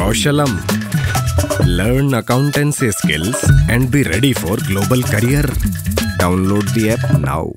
Kaushalam. Learn accountancy skills and be ready for global career. Download the app now.